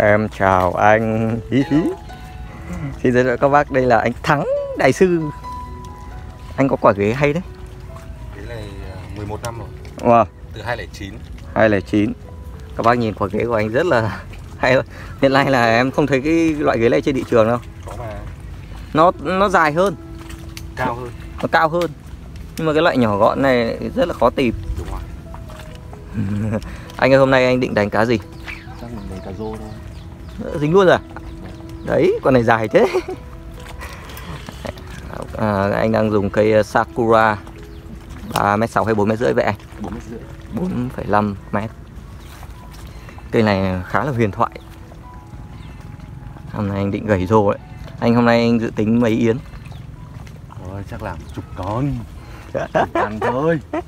Em chào anh. Hí hí. Xin giới thiệu các bác. Đây là anh Thắng Đại sư. Anh có quả ghế hay đấy? Cái này à, 11 năm rồi. Wow. Từ 2009 209 Các bác nhìn quả ghế của anh rất là hay thôi. Hiện nay là em không thấy cái loại ghế này trên thị trường đâu. Có mà. Nó nó dài hơn. Cao hơn. Nó cao hơn. Nhưng mà cái loại nhỏ gọn này rất là khó tìm. Đúng rồi. Anh ơi hôm nay anh định đánh cá gì? Chắc mình lấy cá rô thôi Dính luôn rồi à? Đấy con này dài thế. À, Anh đang dùng cây Sakura 3m6 hay 4m rưỡi vậy anh? 4 mét rưỡi. 4,5 mét. Cây này khá là huyền thoại. Hôm nay anh định gầy rô đấy. Anh hôm nay anh dự tính mấy yến? Rồi chắc làm chục con. Ăn thôi.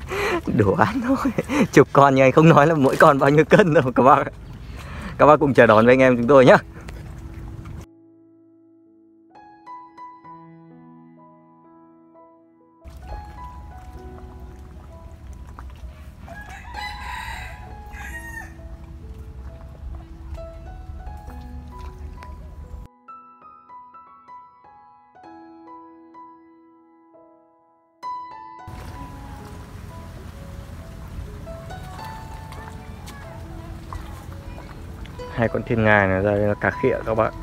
Đủ ăn thôi. Chục con nhưng anh không nói là mỗi con bao nhiêu cân đâu các bác ạ. Các bác cùng chờ đón với anh em chúng tôi nhé. Hai con thiên nga này ra đây là cá khịa các bạn.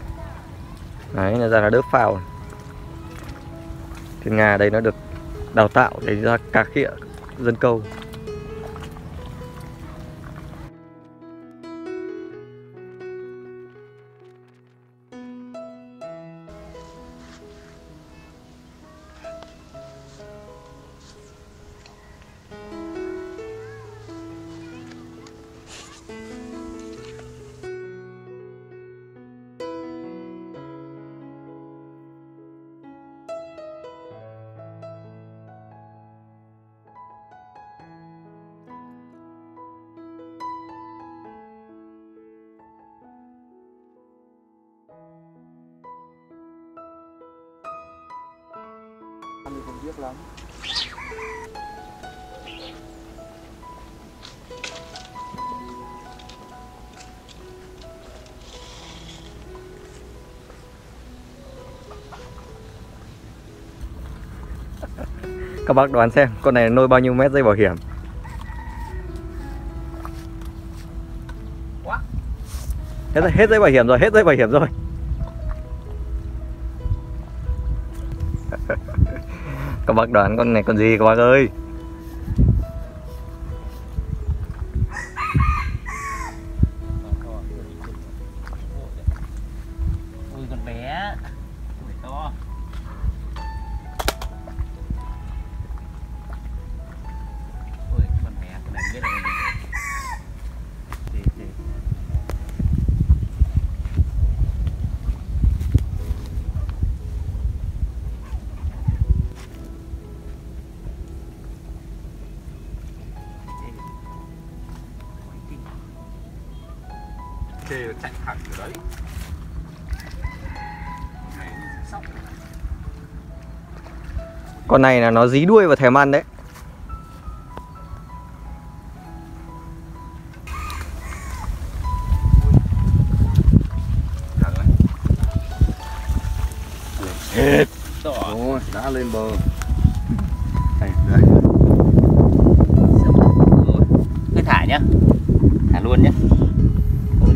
Đấy, nó ra là đớp phao. Thiên nga đây nó được đào tạo để ra cá khịa dân câu. Biết lắm. Các bác đoán xem con này nôi bao nhiêu mét dây bảo hiểm? Hết hết dây bảo hiểm rồi hết dây bảo hiểm rồi các bác đoán con này con gì các bác ơi? Chê chạy thẳng từ đấy. Con này là nó dí đuôi vào thèm ăn đấy.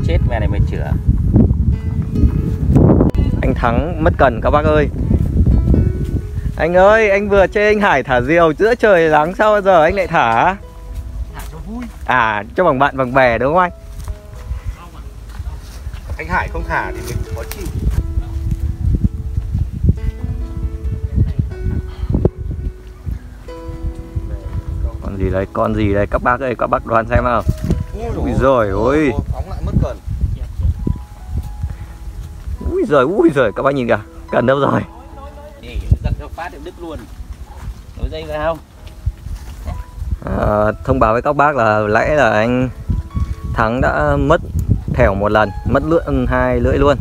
Chết mẹ này mày chữa. Anh thắng mất cần các bác ơi. Anh ơi anh vừa chê anh hải thả diều giữa trời nắng sao giờ anh lại thả? Thả cho vui. À cho bằng bạn bằng bè đúng không anh? Anh Hải không thả thì mình khó chịu. Con gì đây con gì đây? Các bác ơi các bác đoán xem nào. Ui giời ơi. Phóng lại ui giời ui giời các bác nhìn kìa cần đâu rồi? Để giật cho phát được đứt luôn. Nối dây vào à, thông báo với các bác là lẽ là anh thắng đã mất thẻo một lần mất lưỡi hai lưỡi luôn.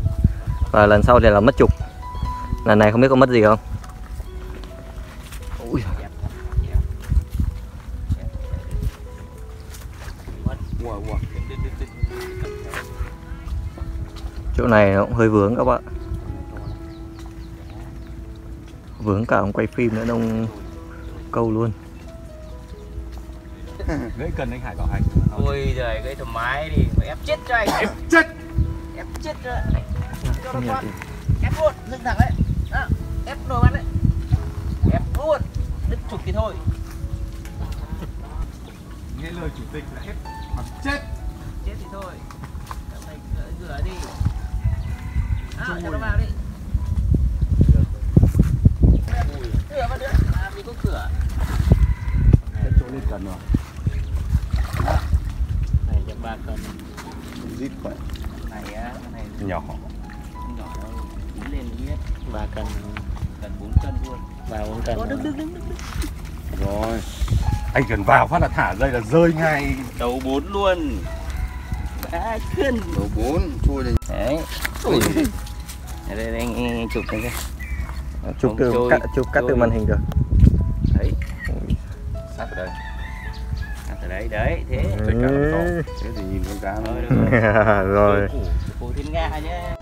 Và lần sau thì là mất trục lần này không biết có mất gì không chỗ này nó cũng hơi vướng các bạn. Vướng cả ông quay phim nữa ông câu luôn. Gãy cần anh hải bảo hành ôi giời gây thoải mái đi. Phải ép chết cho anh. Ép chết! Ép chết cho cho nó con ép luôn dừng thẳng đấy đó. ép nồi bắn đấy ép luôn. Đứt trục thì thôi. Nghe lời chủ tịch là ép. Mặt chết! Chết thì thôi. Đậu này rửa, rửa đi à, cho nó vào đi. Rửa vào nữa à vì có cửa cái chỗ lên cần rồi này cho ba cân rít vậy này á này nhỏ. Nhỏ đâu đứng lên biết ba cân cần bốn cân luôn và bốn cân Ô, đứng đứng đứng. Đứng rồi. Anh cần vào phát là thả dây là rơi ngay. Đầu bốn luôn. Ba cân. Đầu bốn. Chui lên đấy đây, đây, anh, anh, anh chụp cái chụp từ trôi- cắt, chụp cắt từ màn hình được. Đấy. Sát ở đây. À, từ đấy đấy thế. Tất cả nó to. Thế thì nhìn con cá thôi được. Rồi. Rồi cổ thiên nga nhé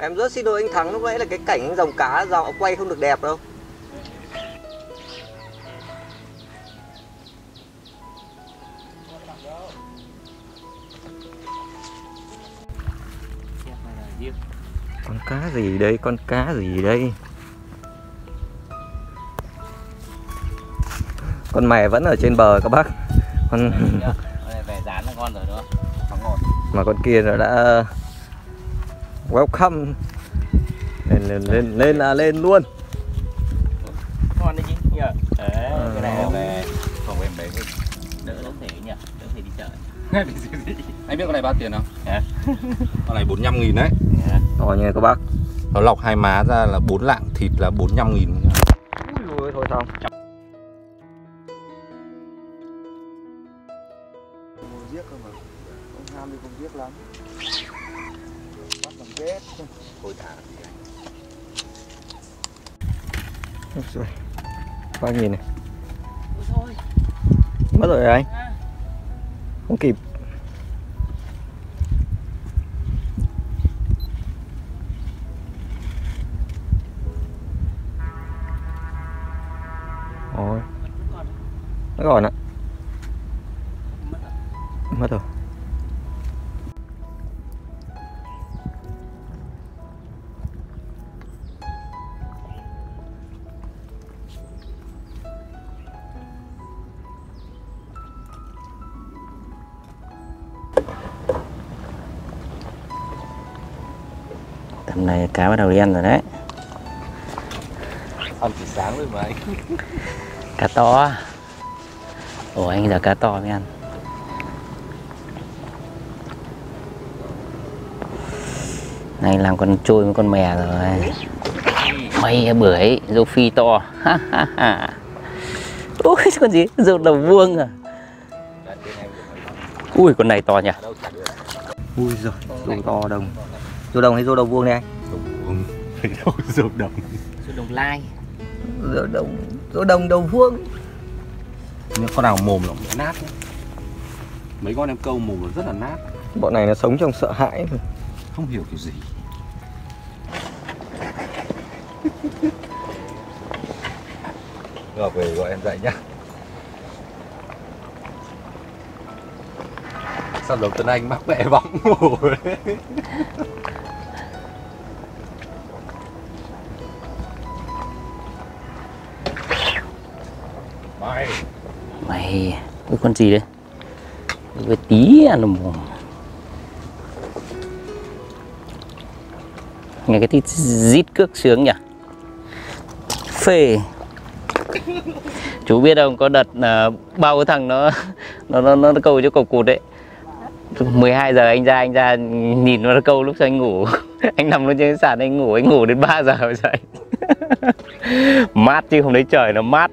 Em rất xin lỗi anh Thắng lúc nãy là cái cảnh dòng cá dòng quay không được đẹp đâu. Con cá gì đây, con cá gì đây? Con mè vẫn ở trên bờ các bác. Con. Con này về dán ngon rồi đúng không? Mà con kia nó đã welcome. Lên lên lên lên là lên luôn. Ngon đấy chứ nhờ đấy cái này về không em bé cái đỡ đỡ thể nhỉ? Đỡ thể đi chợ. Anh biết con này bao tiền không? Hả? con này 45 nghìn đấy. Rồi nha các bác. Nó lọc hai má ra là bốn lạng thịt là 45 nghìn. Ui thôi xong thôi thả Ôi giời. bác nhìn này. Ôi thôi. Mất rồi anh? À. không kịp. Ôi, còn nó còn ạ, tầm này cá bắt đầu đi ăn rồi đấy. Ăn chỉ sáng thôi mà anh. Cá to ủa anh giờ cá to mới ăn. Này làm con trôi với con mè rồi. Cái bưởi râu phi to. Ui con gì? Râu đầu vuông à? Ui con này to nhỉ? Ui giời, rô to đồng. Rô đồng hay rô đầu vuông đây anh? Đúng Thấy đâu rộp đồng? Sự đồng. Lai. Rô đồng, rô đồng đầu vuông. Nhưng con nào mồm nó cũng nát nhá. Mấy con em câu mồm nó rất là nát. Bọn này nó sống trong sợ hãi. Không hiểu kiểu gì. Ngọc về gọi em dậy nhá Sao đầu tuần anh mắc mẹ vắng ngủ đấy Mày. Mày ui con gì đấy? Với tí ăn vào mồm. Nghe cái tí rít cước sướng nhỉ? Phê. Chú biết không có đợt là bao cái thằng nó nó nó, nó câu cho cột cụt đấy 12 giờ anh ra anh ra nhìn nó câu lúc sau anh ngủ. Anh nằm lên trên sàn anh ngủ anh ngủ đến 3 giờ rồi dậy mát chứ không thấy trời nó mát.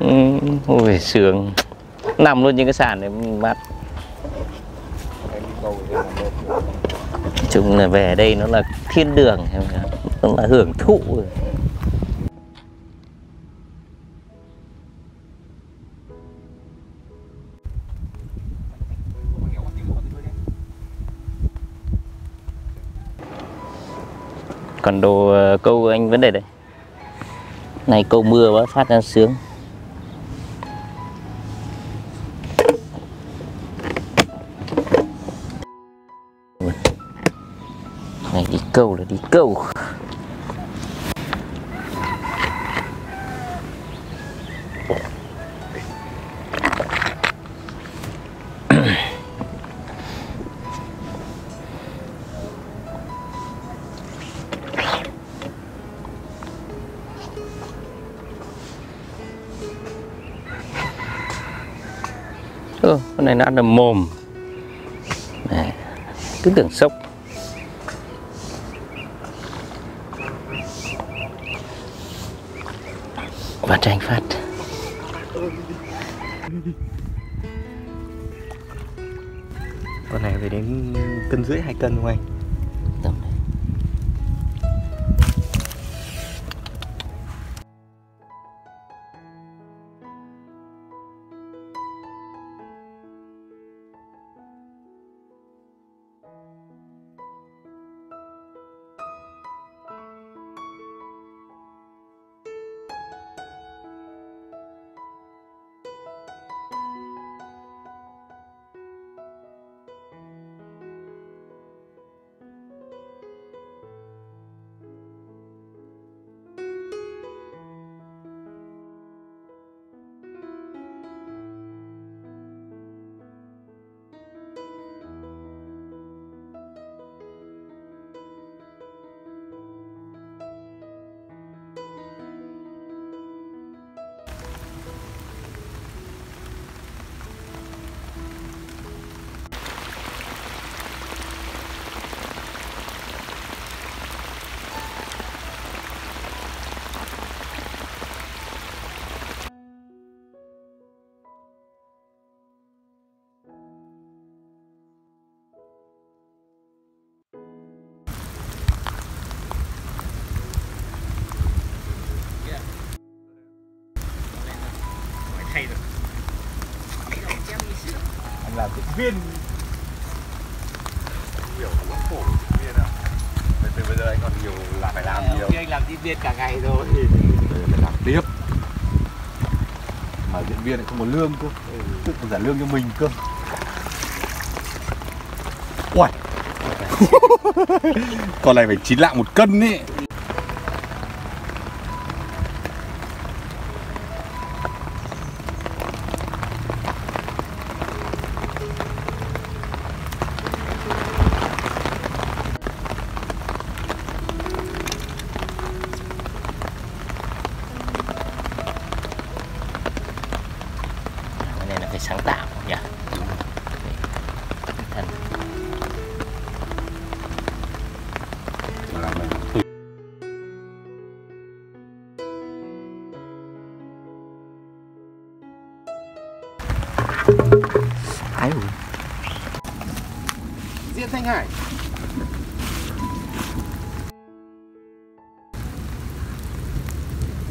Ừ, ôi sướng. Nằm luôn trên cái sàn này mát. Chung là về đây nó là thiên đường em nó là hưởng thụ. rồi. Còn đồ ờ, câu anh vấn đề đây. Này, câu mưa quá, phát ra sướng. Này, đi câu là đi câu. Ơ, con này nó ăn được mồm. Này, cứ tưởng sốc. Và tranh phát. Con này phải đến cân rưỡi hai cân không anh? Viên. Hiểu lắm khổ diễn viên à. Từ bây giờ anh còn nhiều là phải làm nhiều. Anh làm diễn viên cả ngày rồi. Phải làm tiếp. Mà diễn viên lại không có lương cơ. Tự còn trả lương cho mình cơ. Uầy. Con này phải 9 lạng một cân ấy Hải.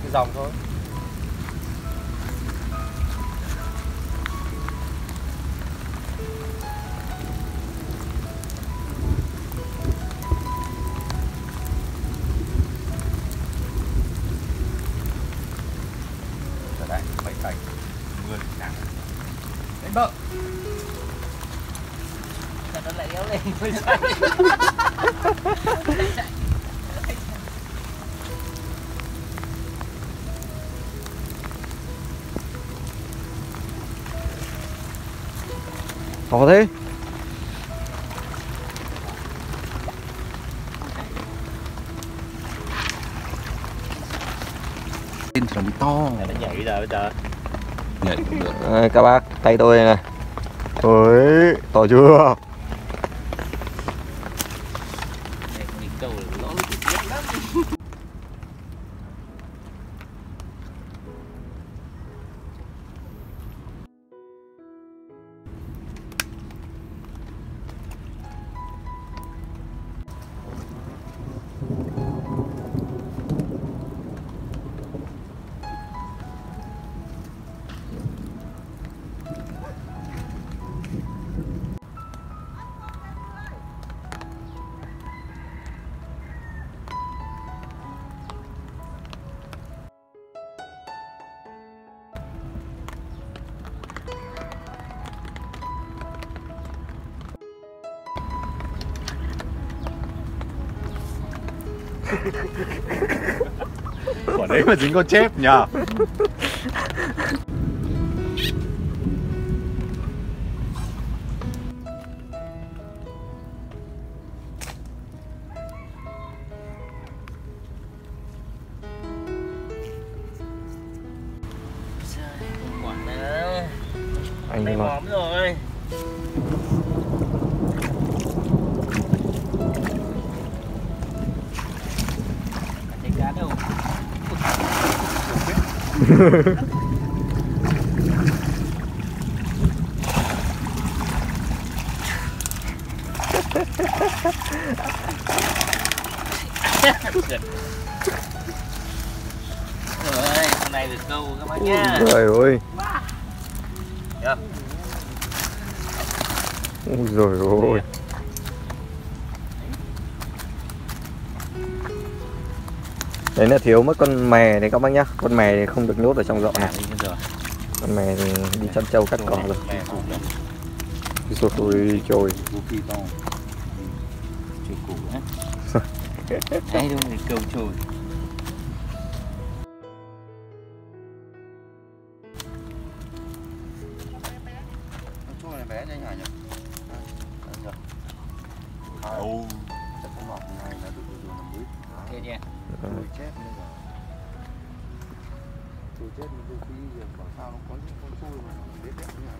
Cái dòng thôi. To thế. Tên mới to. Nó nhảy bây giờ bây giờ. Nhảy. Đây, các bác tay tôi này ôi to chưa Quả đấy mà dính con chép nhờ. Rồi hôm nay được câu các bác nha trời ơi Được. ôi rồi ôi đấy là thiếu mất con mè đấy các bác nhá. Con mè thì không được nhốt ở trong rọ này rồi. Con mè thì đi chăn trâu cắt cỏ rồi. Lắm rồi ôi trời Đấy. Đúng câu trồi Cho Ok nha. Rồi. Chép nữa rồi. Rồi chép nó đôi khi giờ bảo sao nó có những con trôi mà nó biết đấy như này